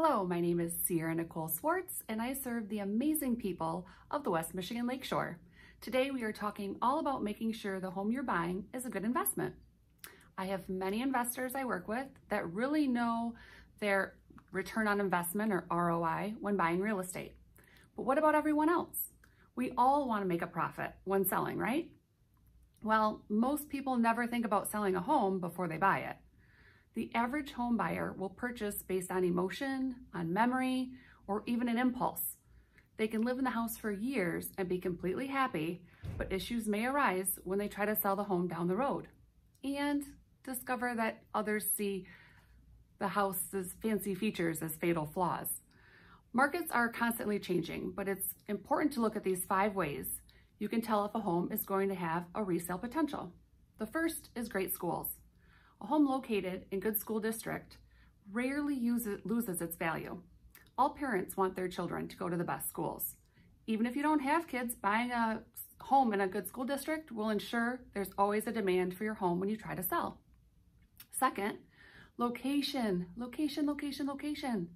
Hello, my name is Sierra Nicole Swartz and I serve the amazing people of the West Michigan Lakeshore. Today we are talking all about making sure the home you're buying is a good investment. I have many investors I work with that really know their return on investment or ROI when buying real estate. But what about everyone else? We all want to make a profit when selling, right? Well, most people never think about selling a home before they buy it. The average home buyer will purchase based on emotion, on memory, or even an impulse. They can live in the house for years and be completely happy, but issues may arise when they try to sell the home down the road and discover that others see the house's fancy features as fatal flaws. Markets are constantly changing, but it's important to look at these five ways you can tell if a home is going to have a resale potential. The first is great schools. A home located in good school district rarely uses, loses its value. All parents want their children to go to the best schools. Even if you don't have kids, buying a home in a good school district will ensure there's always a demand for your home when you try to sell. Second, location, location, location, location.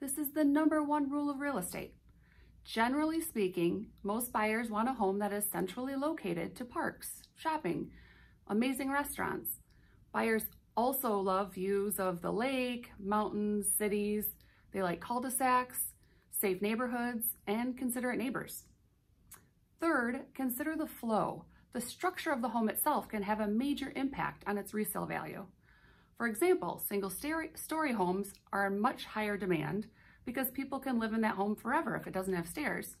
This is the number one rule of real estate. Generally speaking, most buyers want a home that is centrally located to parks, shopping, amazing restaurants, Buyers also love views of the lake, mountains, cities. They like cul-de-sacs, safe neighborhoods, and considerate neighbors. Third, consider the flow. The structure of the home itself can have a major impact on its resale value. For example, single story homes are in much higher demand because people can live in that home forever if it doesn't have stairs.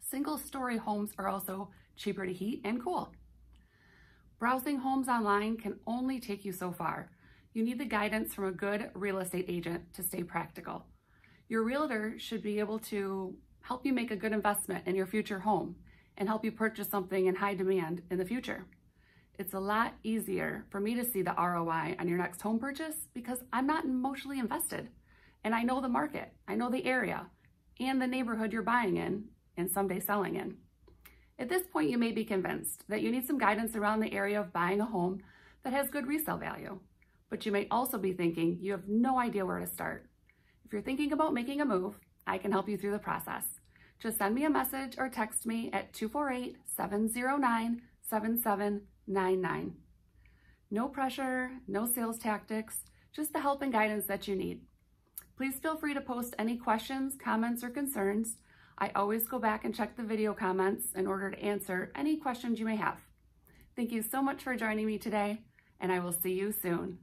Single story homes are also cheaper to heat and cool. Browsing homes online can only take you so far. You need the guidance from a good real estate agent to stay practical. Your realtor should be able to help you make a good investment in your future home and help you purchase something in high demand in the future. It's a lot easier for me to see the ROI on your next home purchase because I'm not emotionally invested and I know the market, I know the area and the neighborhood you're buying in and someday selling in. At this point, you may be convinced that you need some guidance around the area of buying a home that has good resale value, but you may also be thinking you have no idea where to start. If you're thinking about making a move, I can help you through the process. Just send me a message or text me at 248-709-7799. No pressure, no sales tactics, just the help and guidance that you need. Please feel free to post any questions, comments, or concerns I always go back and check the video comments in order to answer any questions you may have. Thank you so much for joining me today, and I will see you soon.